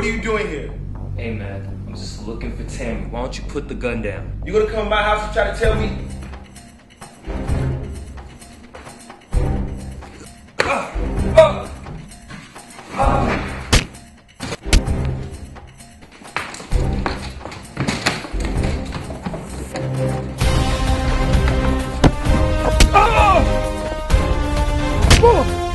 What are you doing here? Hey, man, I'm just looking for Tammy. Why don't you put the gun down? You gonna come to my house and try to tell me? Oh!